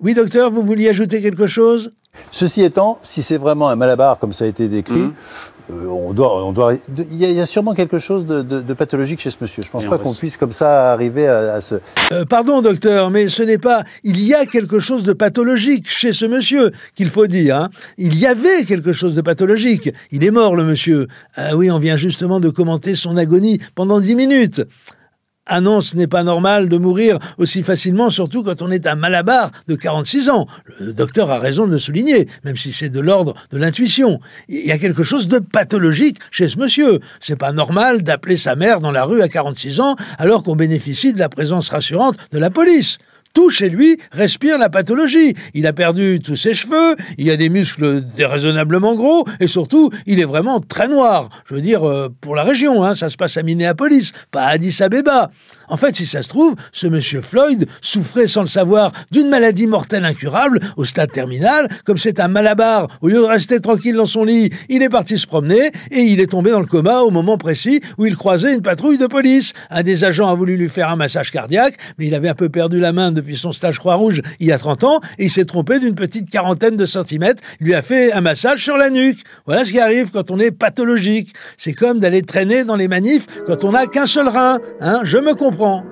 Oui, docteur, vous vouliez ajouter quelque chose? Ceci étant, si c'est vraiment un malabar comme ça a été décrit, Mhm. euh, on doit, on doit, il y, a- il y a sûrement quelque chose de, de- de pathologique chez ce monsieur. Je pense Et pas qu'on se- puisse comme ça arriver à, à ce. Euh, Pardon, docteur, mais ce n'est pas. Il y a quelque chose de pathologique chez ce monsieur qu'il faut dire. hein. Il y avait quelque chose de pathologique. Il est mort, le monsieur. Ah oui, on vient justement de commenter son agonie pendant dix minutes. Ah non, ce n'est pas normal de mourir aussi facilement, surtout quand on est un malabar de 46 ans. Le docteur a raison de le souligner, même si c'est de l'ordre de l'intuition. Il y a quelque chose de pathologique chez ce monsieur. C'est pas normal d'appeler sa mère dans la rue à 46 ans alors qu'on bénéficie de la présence rassurante de la police. Chez lui respire la pathologie. Il a perdu tous ses cheveux, il a des muscles déraisonnablement gros, et surtout, il est vraiment très noir. Je veux dire, euh, pour la région, hein, ça se passe à Minneapolis, pas à Addis Abeba. En fait, si ça se trouve, ce monsieur Floyd souffrait sans le savoir d'une maladie mortelle incurable au stade terminal. Comme c'est un malabar, au lieu de rester tranquille dans son lit, il est parti se promener et il est tombé dans le coma au moment précis où il croisait une patrouille de police. Un des agents a voulu lui faire un massage cardiaque, mais il avait un peu perdu la main depuis son stage Croix-Rouge il y a 30 ans et il s'est trompé d'une petite quarantaine de centimètres. Il lui a fait un massage sur la nuque. Voilà ce qui arrive quand on est pathologique. C'est comme d'aller traîner dans les manifs quand on n'a qu'un seul rein. Hein Je me comprends.